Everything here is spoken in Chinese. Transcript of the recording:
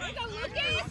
There you go, Lucas! Get that ball!